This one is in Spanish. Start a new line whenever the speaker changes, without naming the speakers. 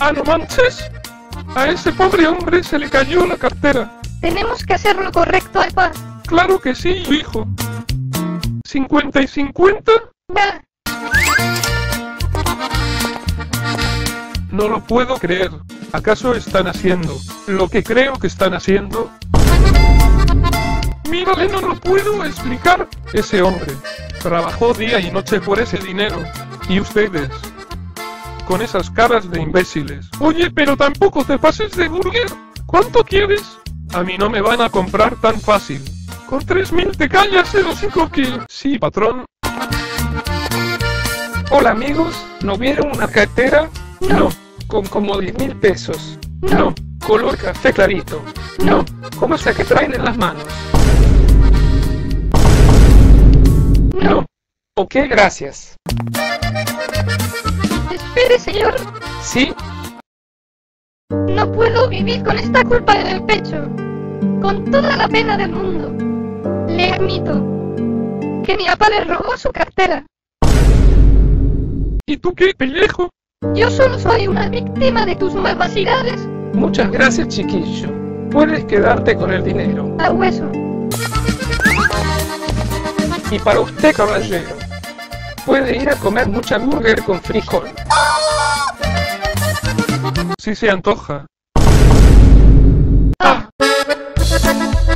Ah, no manches. A ese pobre hombre se le cayó la cartera.
Tenemos que hacer lo correcto, papá.
Claro que sí, hijo. 50 y 50.
Va.
No lo puedo creer. ¿Acaso están haciendo lo que creo que están haciendo? Mírale, no lo puedo explicar. Ese hombre trabajó día y noche por ese dinero. Y ustedes, con esas caras de imbéciles. Oye, pero tampoco te pases de burger. ¿Cuánto quieres? A mí no me van a comprar tan fácil. Con 3000 te callas el hocico que... Sí, patrón.
Hola amigos, ¿no vieron una cartera?
No.
Con como 10 mil pesos.
No.
Color café clarito.
No.
¿Cómo es la que traen en las manos?
No.
Ok, gracias.
Espere, señor.
¿Sí?
No puedo vivir con esta culpa en el pecho. Con toda la pena del mundo. Le admito que mi papá le robó su cartera.
¿Y tú qué, pellejo?
Yo solo soy una víctima de tus malvacidades.
Muchas gracias chiquillo. Puedes quedarte con el dinero.
A hueso.
Y para usted caballero, puede ir a comer mucha burger con frijol.
Si se antoja. Ah. Ah.